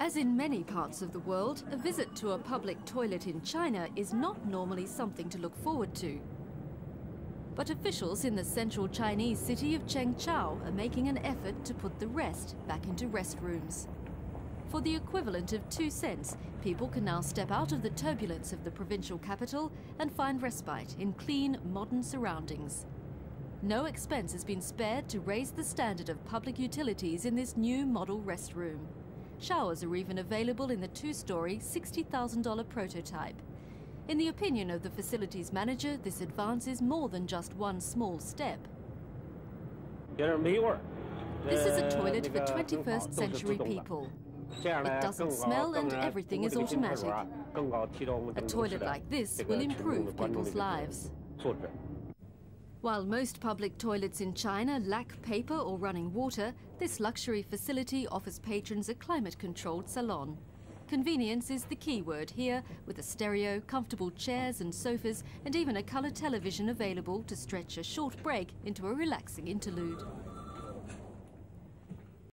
As in many parts of the world, a visit to a public toilet in China is not normally something to look forward to. But officials in the central Chinese city of Zhengzhou are making an effort to put the rest back into restrooms. For the equivalent of two cents, people can now step out of the turbulence of the provincial capital and find respite in clean, modern surroundings. No expense has been spared to raise the standard of public utilities in this new model restroom. Showers are even available in the two-story, $60,000 prototype. In the opinion of the facilities manager, this advance is more than just one small step. This is a toilet for 21st century people. It doesn't smell and everything is automatic. A toilet like this will improve people's lives. While most public toilets in China lack paper or running water, this luxury facility offers patrons a climate-controlled salon. Convenience is the key word here, with a stereo, comfortable chairs and sofas, and even a colour television available to stretch a short break into a relaxing interlude.